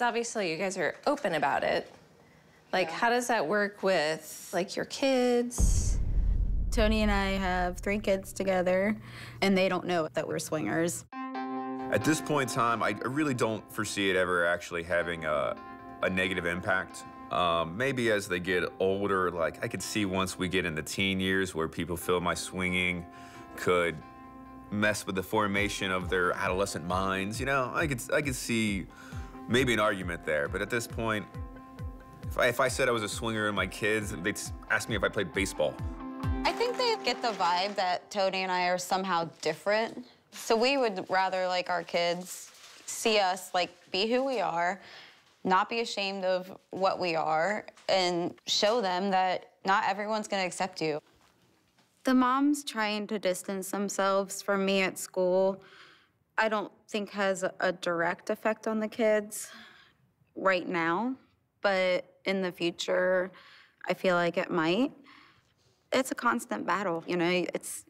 Obviously, you guys are open about it. Like, how does that work with, like, your kids? Tony and I have three kids together, and they don't know that we're swingers. At this point in time, I really don't foresee it ever actually having a, a negative impact. Um, maybe as they get older, like I could see once we get in the teen years where people feel my swinging could mess with the formation of their adolescent minds. You know, I could I could see maybe an argument there. But at this point, if I, if I said I was a swinger and my kids, they'd ask me if I played baseball. I think they get the vibe that Tony and I are somehow different. So we would rather like our kids see us like be who we are, not be ashamed of what we are, and show them that not everyone's gonna accept you. The moms trying to distance themselves from me at school, I don't think has a direct effect on the kids right now, but in the future, I feel like it might. It's a constant battle, you know, it's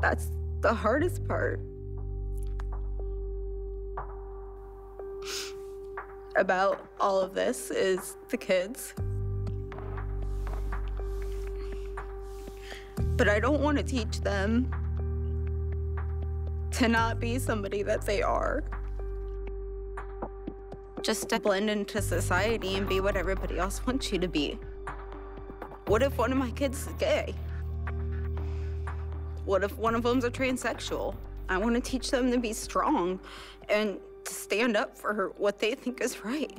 That's the hardest part. About all of this is the kids. But I don't want to teach them to not be somebody that they are. Just to blend into society and be what everybody else wants you to be. What if one of my kids is gay? What if one of them's a transsexual? I want to teach them to be strong and to stand up for what they think is right.